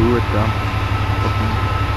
do it, dumb. Fucking